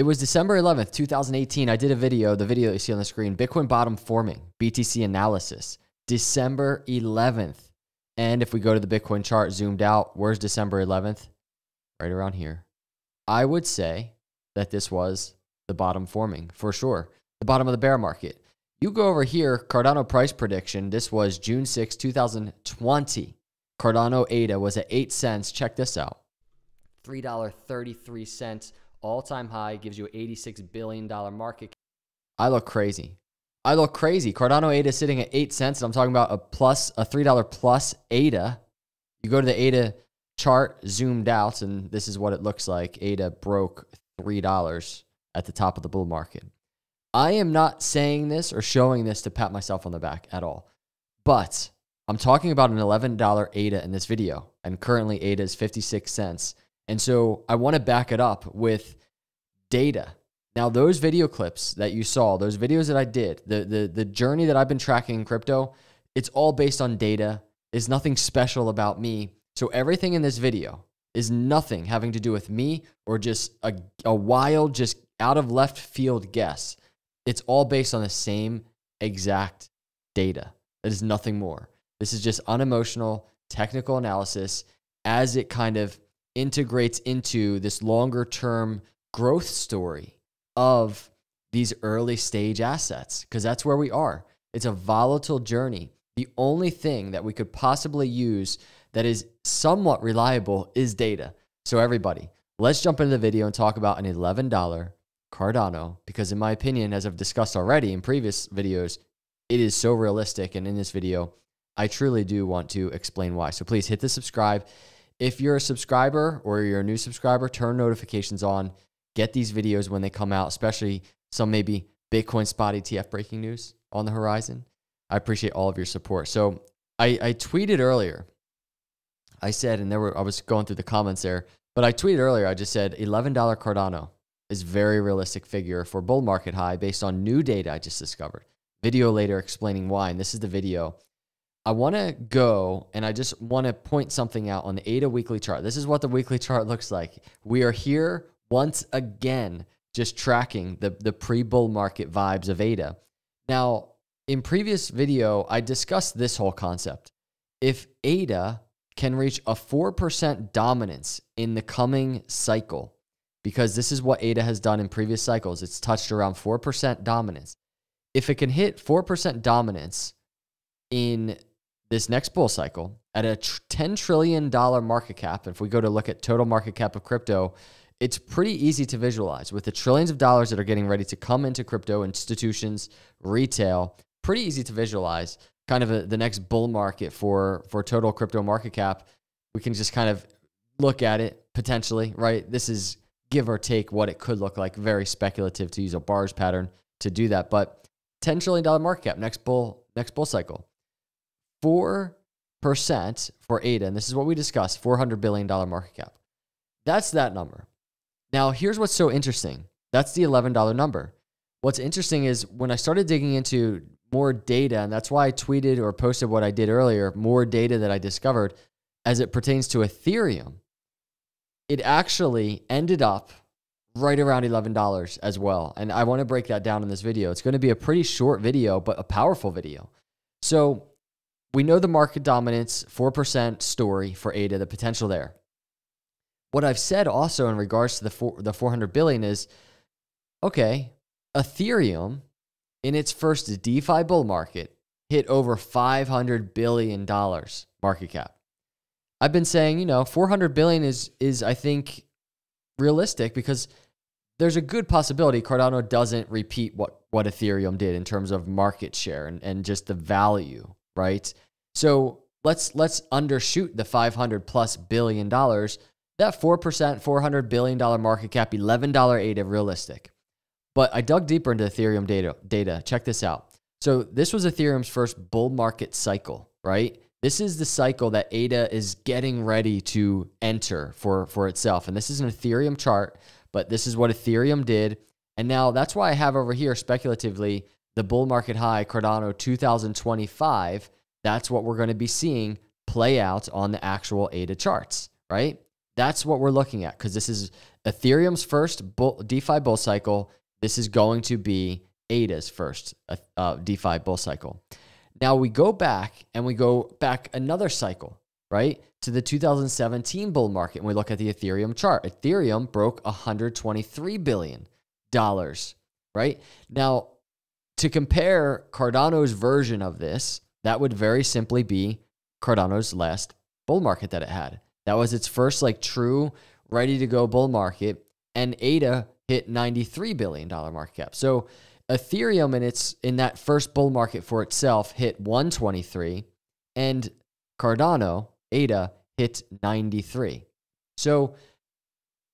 It was December 11th, 2018. I did a video, the video you see on the screen, Bitcoin bottom forming, BTC analysis, December 11th. And if we go to the Bitcoin chart zoomed out, where's December 11th? Right around here. I would say that this was the bottom forming for sure, the bottom of the bear market. You go over here, Cardano price prediction. This was June 6, 2020. Cardano ADA was at 8 cents. Check this out $3.33 all time high, gives you an $86 billion market. I look crazy. I look crazy. Cardano ADA sitting at 8 cents, and I'm talking about a plus, a $3 plus ADA. You go to the ADA chart zoomed out, and this is what it looks like. ADA broke $3 at the top of the bull market. I am not saying this or showing this to pat myself on the back at all, but I'm talking about an $11 ADA in this video, and currently ADA is 56 cents. And so I want to back it up with data. Now, those video clips that you saw, those videos that I did, the, the, the journey that I've been tracking in crypto, it's all based on data. There's nothing special about me. So everything in this video is nothing having to do with me or just a, a wild, just out of left field guess. It's all based on the same exact data. It is nothing more. This is just unemotional technical analysis as it kind of integrates into this longer term growth story of these early stage assets, because that's where we are. It's a volatile journey. The only thing that we could possibly use that is somewhat reliable is data. So, everybody, let's jump into the video and talk about an $11 Cardano, because in my opinion, as I've discussed already in previous videos, it is so realistic. And in this video, I truly do want to explain why. So please hit the subscribe. If you're a subscriber or you're a new subscriber, turn notifications on. Get these videos when they come out, especially some maybe Bitcoin spot ETF breaking news on the horizon. I appreciate all of your support. So I, I tweeted earlier. I said, and there were I was going through the comments there, but I tweeted earlier. I just said $11 Cardano is very realistic figure for bull market high based on new data I just discovered. Video later explaining why, and this is the video. I want to go and I just want to point something out on the ADA weekly chart. This is what the weekly chart looks like. We are here once again, just tracking the, the pre bull market vibes of ADA. Now, in previous video, I discussed this whole concept. If ADA can reach a 4% dominance in the coming cycle, because this is what ADA has done in previous cycles. It's touched around 4% dominance. If it can hit 4% dominance in this next bull cycle at a $10 trillion market cap, if we go to look at total market cap of crypto, it's pretty easy to visualize with the trillions of dollars that are getting ready to come into crypto, institutions, retail, pretty easy to visualize kind of a, the next bull market for, for total crypto market cap. We can just kind of look at it potentially, right? This is give or take what it could look like. Very speculative to use a bars pattern to do that. But $10 trillion market cap next bull, next bull cycle. 4% for ADA, and this is what we discussed $400 billion market cap. That's that number. Now, here's what's so interesting that's the $11 number. What's interesting is when I started digging into more data, and that's why I tweeted or posted what I did earlier, more data that I discovered as it pertains to Ethereum it actually ended up right around $11 as well. And I want to break that down in this video. It's going to be a pretty short video, but a powerful video. So we know the market dominance, 4% story for ADA, the potential there. What I've said also in regards to the, four, the 400 billion is okay, Ethereum in its first DeFi bull market hit over $500 billion market cap. I've been saying, you know, 400 billion is is I think realistic because there's a good possibility Cardano doesn't repeat what what Ethereum did in terms of market share and, and just the value, right? So let's let's undershoot the 500 plus billion dollars. That 4%, 400 billion dollar market cap, $11 ADA realistic. But I dug deeper into Ethereum data data. Check this out. So this was Ethereum's first bull market cycle, right? This is the cycle that ADA is getting ready to enter for, for itself. And this is an Ethereum chart, but this is what Ethereum did. And now that's why I have over here speculatively the bull market high Cardano 2025. That's what we're going to be seeing play out on the actual ADA charts, right? That's what we're looking at because this is Ethereum's first bull, DeFi bull cycle, this is going to be ADA's first uh, uh DeFi bull cycle. Now we go back and we go back another cycle, right? To the 2017 bull market and we look at the Ethereum chart. Ethereum broke 123 billion dollars, right? Now to compare Cardano's version of this, that would very simply be Cardano's last bull market that it had. That was its first like true ready to go bull market and ADA hit $93 billion market cap. So Ethereum in its in that first bull market for itself hit 123 and Cardano, ADA hit 93. So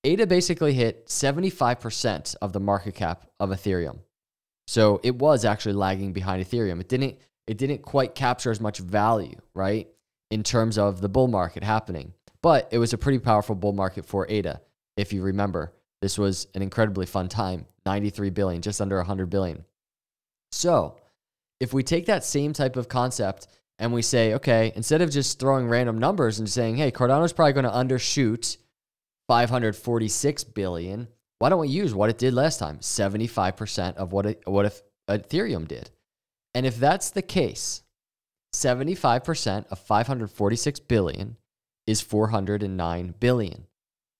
ADA basically hit 75% of the market cap of Ethereum. So it was actually lagging behind Ethereum. It didn't it didn't quite capture as much value, right? In terms of the bull market happening. But it was a pretty powerful bull market for ADA, if you remember. This was an incredibly fun time 93 billion, just under 100 billion. So, if we take that same type of concept and we say, okay, instead of just throwing random numbers and saying, hey, Cardano's probably going to undershoot 546 billion, why don't we use what it did last time? 75% of what it, what if Ethereum did. And if that's the case, 75% of 546 billion is 409 billion.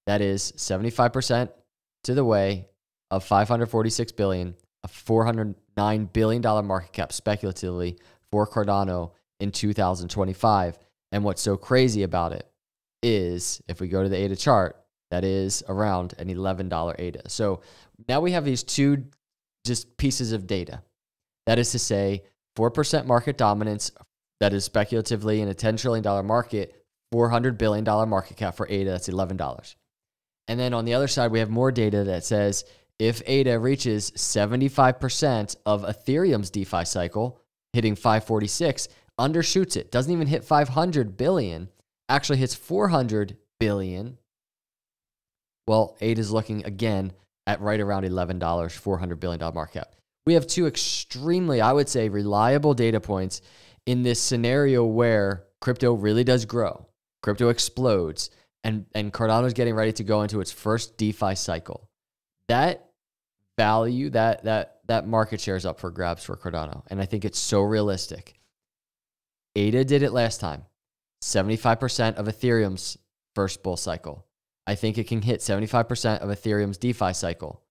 That is 75% to the way of 546 billion, a 409 billion dollar market cap speculatively for Cardano in 2025. And what's so crazy about it is if we go to the ADA chart, that is around an $11 ADA. So now we have these two just pieces of data. That is to say, 4% market dominance that is speculatively in a $10 trillion market, $400 billion market cap for ADA, that's $11. And then on the other side, we have more data that says if ADA reaches 75% of Ethereum's DeFi cycle, hitting 546, undershoots it, doesn't even hit 500 billion, actually hits 400 billion. Well, ADA is looking again at right around $11, $400 billion market cap. We have two extremely, I would say, reliable data points in this scenario where crypto really does grow, crypto explodes, and, and Cardano is getting ready to go into its first DeFi cycle. That value, that that that market share is up for grabs for Cardano. And I think it's so realistic. ADA did it last time. 75% of Ethereum's first bull cycle. I think it can hit 75% of Ethereum's DeFi cycle,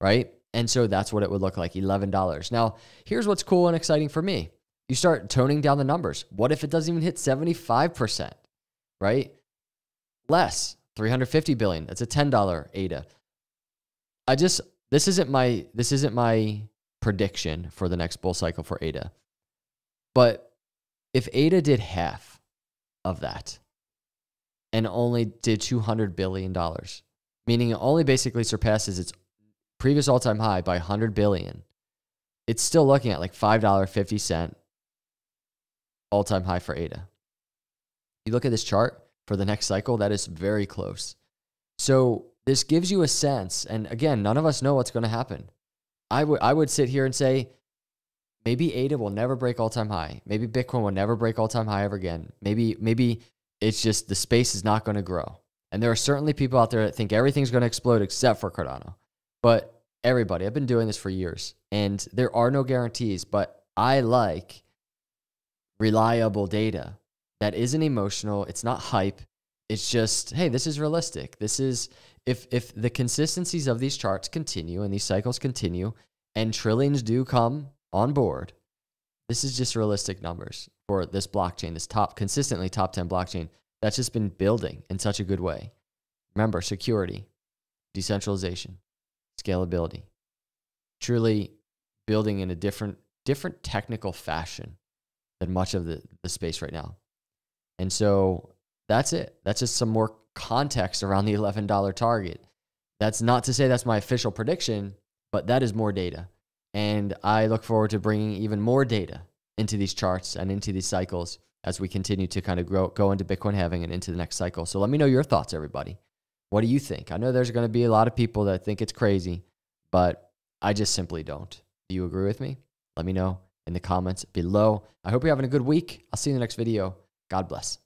right? And so that's what it would look like $11. Now, here's what's cool and exciting for me. You start toning down the numbers. What if it doesn't even hit 75%, right? Less, 350 billion. That's a $10 ADA. I just this isn't my this isn't my prediction for the next bull cycle for ADA. But if ADA did half of that and only did 200 billion dollars, meaning it only basically surpasses its previous all-time high by 100 billion, it's still looking at like $5.50 all-time high for ADA. You look at this chart for the next cycle, that is very close. So this gives you a sense, and again, none of us know what's going to happen. I would I would sit here and say, maybe ADA will never break all time high. Maybe Bitcoin will never break all time high ever again. Maybe maybe it's just the space is not going to grow. And there are certainly people out there that think everything's going to explode except for Cardano. But everybody, I've been doing this for years, and there are no guarantees. But I like reliable data that isn't emotional. It's not hype. It's just, hey, this is realistic. This is if if the consistencies of these charts continue and these cycles continue and trillions do come on board, this is just realistic numbers for this blockchain, this top consistently top 10 blockchain that's just been building in such a good way. Remember, security, decentralization, scalability. Truly building in a different different technical fashion than much of the, the space right now. And so that's it. That's just some more context around the $11 target. That's not to say that's my official prediction, but that is more data. And I look forward to bringing even more data into these charts and into these cycles as we continue to kind of grow, go into Bitcoin halving and into the next cycle. So let me know your thoughts, everybody. What do you think? I know there's going to be a lot of people that think it's crazy, but I just simply don't. Do you agree with me? Let me know in the comments below. I hope you're having a good week. I'll see you in the next video. God bless.